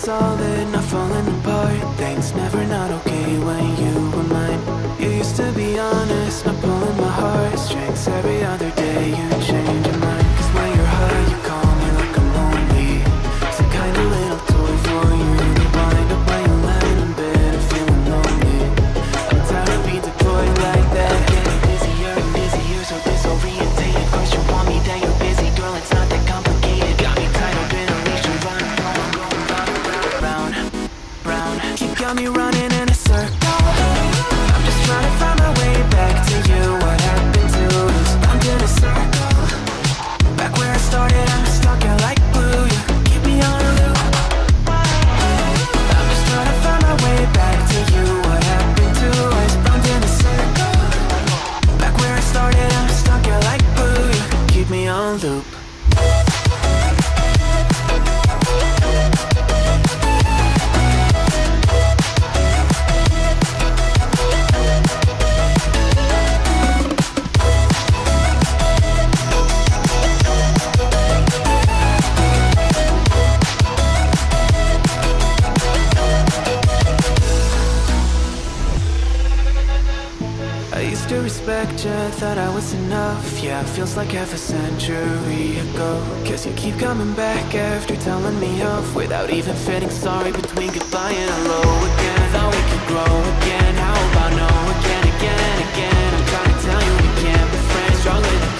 solid, not falling apart. Things never not okay when you were mine. You used to be honest, not pulling on loop. was enough, yeah, feels like half a century ago. Cause you keep coming back after telling me off Without even feeling sorry between goodbye and hello again. Thought we could grow again, how about no again, again again? I'm trying to tell you we can't be friends, stronger than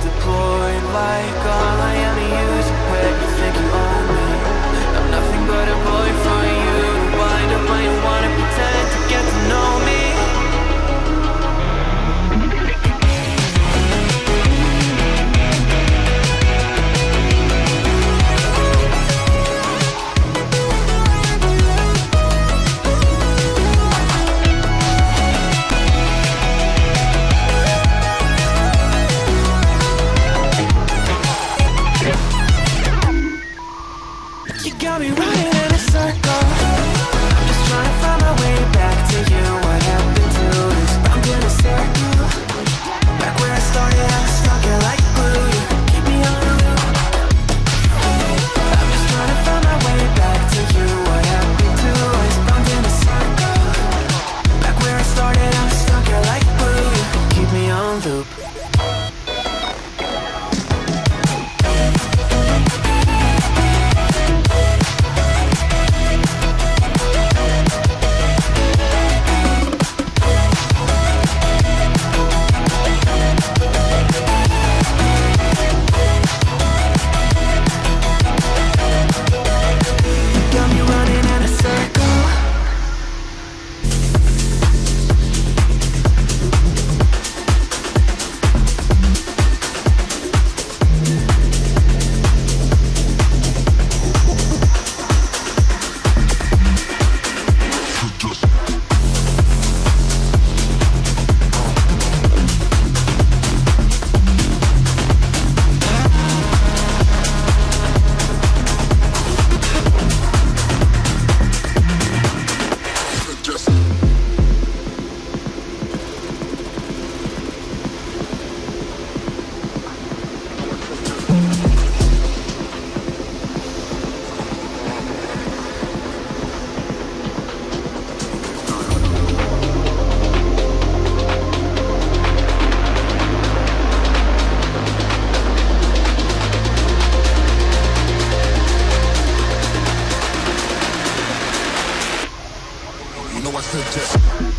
deployed like a I'll be right. to.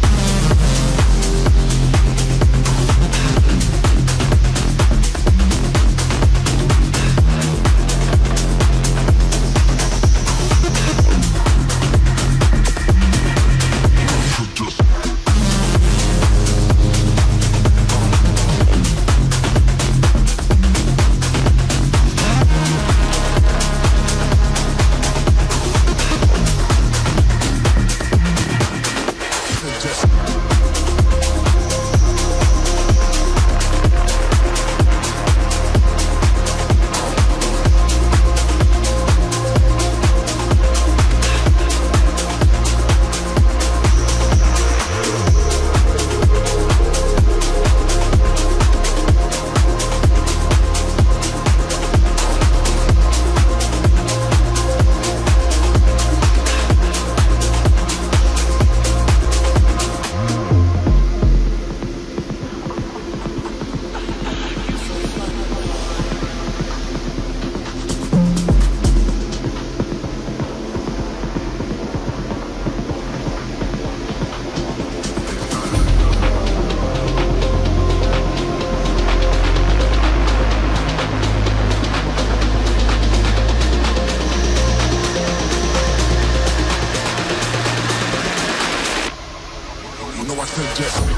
Project.